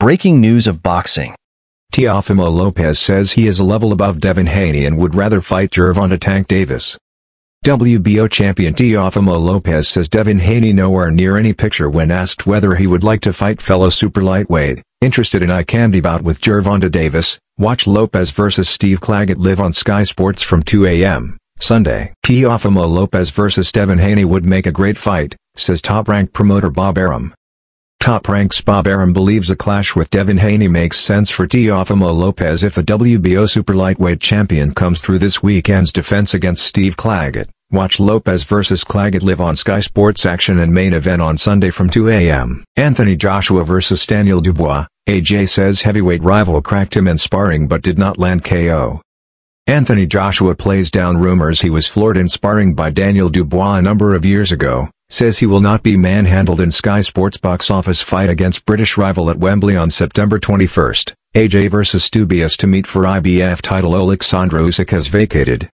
Breaking news of boxing. Teofimo Lopez says he is a level above Devin Haney and would rather fight Gervonta Tank Davis. WBO champion Teofimo Lopez says Devin Haney nowhere near any picture when asked whether he would like to fight fellow super lightweight, interested in eye candy bout with Gervonta Davis, watch Lopez vs Steve Claggett live on Sky Sports from 2 a.m. Sunday. Teofimo Lopez vs Devin Haney would make a great fight, says top-ranked promoter Bob Arum. Top Rank's Bob Arum believes a clash with Devin Haney makes sense for Teofimo Lopez if the WBO super lightweight champion comes through this weekend's defense against Steve Claggett. Watch Lopez vs Claggett live on Sky Sports Action and main event on Sunday from 2 a.m. Anthony Joshua vs Daniel Dubois, AJ says heavyweight rival cracked him in sparring but did not land KO. Anthony Joshua plays down rumors he was floored in sparring by Daniel Dubois a number of years ago, says he will not be manhandled in Sky Sports box office fight against British rival at Wembley on September 21. AJ vs Dubois to meet for IBF title Oleksandr Usyk has vacated.